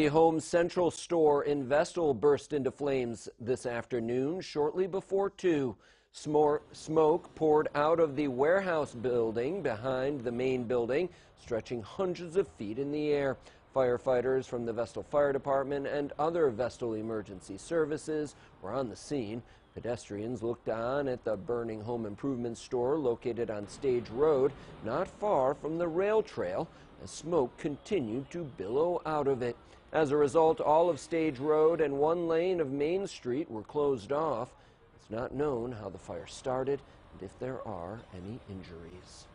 The Home Central store in Vestal burst into flames this afternoon shortly before 2. Smor smoke poured out of the warehouse building behind the main building, stretching hundreds of feet in the air. Firefighters from the Vestal Fire Department and other Vestal emergency services were on the scene. Pedestrians looked on at the burning home improvement store located on Stage Road, not far from the rail trail, as smoke continued to billow out of it. As a result, all of Stage Road and one lane of Main Street were closed off. It's not known how the fire started and if there are any injuries.